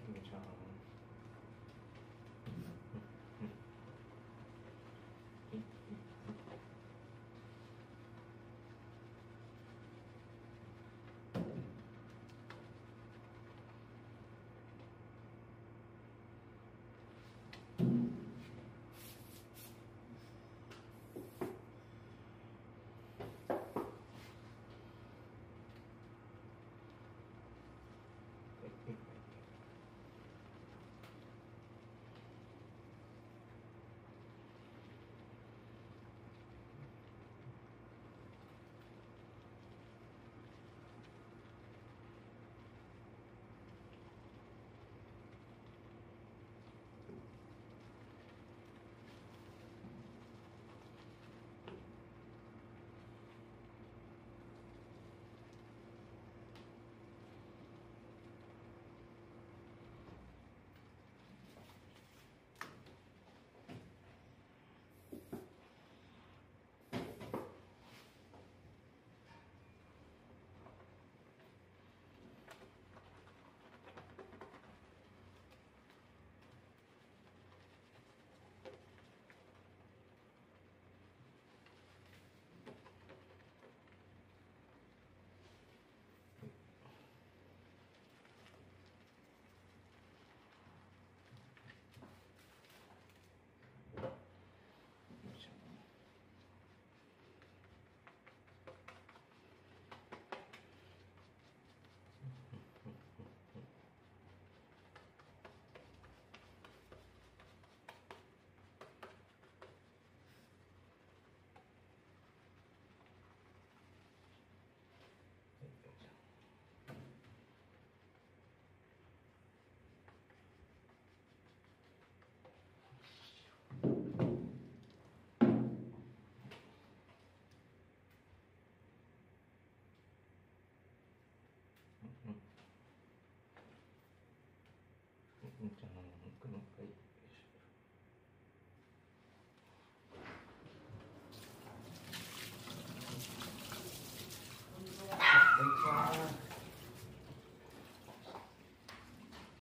Can?